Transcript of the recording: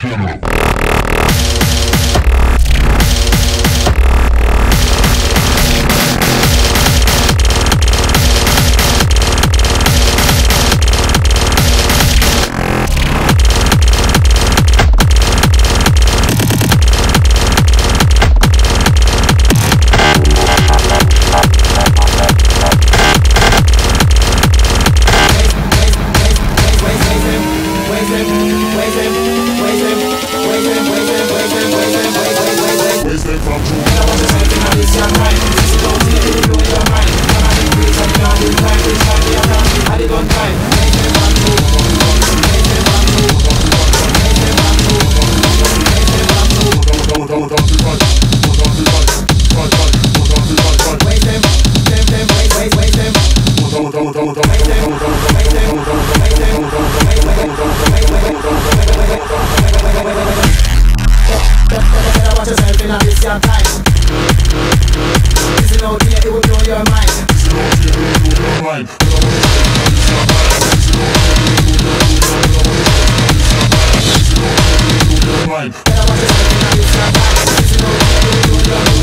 General. from Is it no idea it will blow your mind? Is no idea it will blow your mind? And I to. Is no idea it will blow your mind?